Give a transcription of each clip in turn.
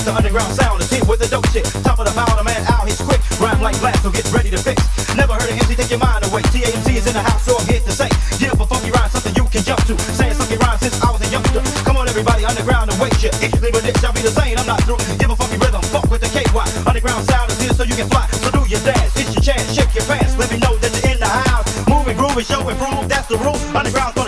The underground sound is here with the dope shit. Top of the mountain, man, out, he's quick. Rhyme like glass, so get ready to fix. Never heard an MC take your mind away. TAMC is in the house, so I'm here to say. Yeah, for funky rhyme, something you can jump to. Saying funky rhyme since I was a youngster. Come on, everybody, underground and wait shit. Each leave it shall be the same. I'm not through. Give a funky rhythm, fuck with the KY. Underground sound is here so you can fly. So do your dance, it's your chance, shake your pants. Let me know that you're in the house. Moving, grooving, show and prove, that's the rule. Underground's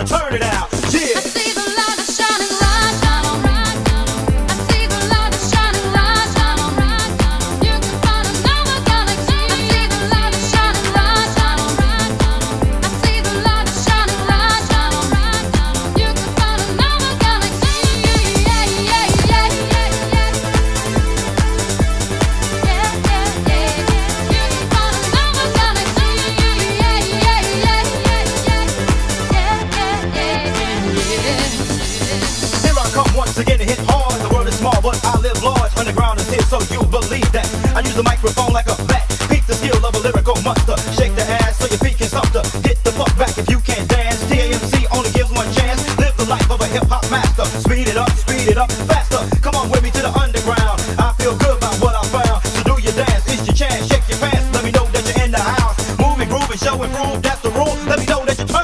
I use the microphone like a bat. Peak the steel, of a lyrical monster. Shake the ass so your feet can stump the. Get the fuck back if you can't dance. TAMC only gives one chance. Live the life of a hip hop master. Speed it up, speed it up, faster. Come on with me to the underground. I feel good about what I found. So do your dance, it's your chance. Shake your ass, let me know that you're in the house. Moving, grooving, show and prove that's the rule. Let me know that you're.